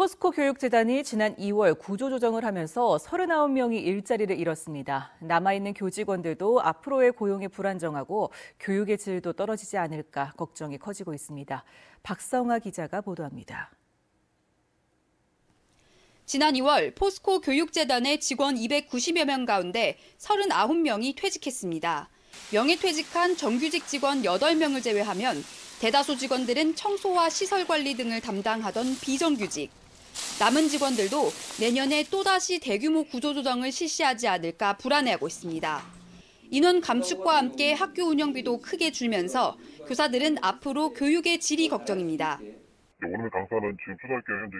포스코 교육재단이 지난 2월 구조조정을 하면서 39명이 일자리를 잃었습니다. 남아있는 교직원들도 앞으로의 고용이 불안정하고 교육의 질도 떨어지지 않을까 걱정이 커지고 있습니다. 박성아 기자가 보도합니다. 지난 2월 포스코 교육재단의 직원 290여 명 가운데 39명이 퇴직했습니다. 명예퇴직한 정규직 직원 8명을 제외하면 대다수 직원들은 청소와 시설 관리 등을 담당하던 비정규직. 남은 직원들도 내년에 또다시 대규모 구조조정을 실시하지 않을까 불안해하고 있습니다. 인원 감축과 함께 학교 운영비도 크게 줄면서 교사들은 앞으로 교육의 질이 걱정입니다. 오늘 강사는 지금 초등학교 현재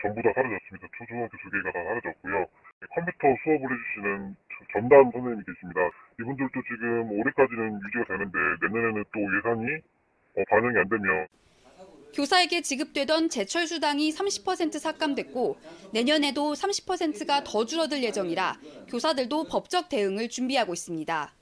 전부 다 사라졌습니다. 초중학교 두 개가 다 사라졌고요. 컴퓨터 수업을 해주시는 전담 선생님이 계십니다. 이분들도 지금 올해까지는 유지가 되는데 내년에는 또 예산이 어, 반영이 안 되면 교사에게 지급되던 제철 수당이 30% 삭감됐고 내년에도 30%가 더 줄어들 예정이라 교사들도 법적 대응을 준비하고 있습니다.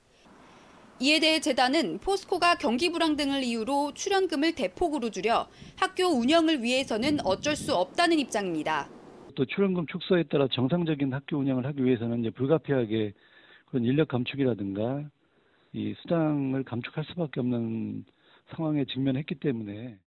이에 대해 재단은 포스코가 경기 불황 등을 이유로 출연금을 대폭으로 줄여 학교 운영을 위해서는 어쩔 수 없다는 입장입니다. 또 출연금 축소에 따라 정상적인 학교 운영을 하기 위해서는 이제 불가피하게 그런 인력 감축이라든가 이 수당을 감축할 수밖에 없는 상황에 직면했기 때문에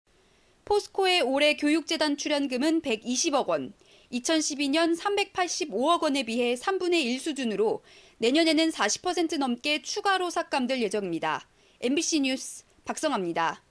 포스코의 올해 교육재단 출연금은 120억 원, 2012년 385억 원에 비해 3분의 1 수준으로 내년에는 40% 넘게 추가로 삭감될 예정입니다. MBC 뉴스 박성아입니다.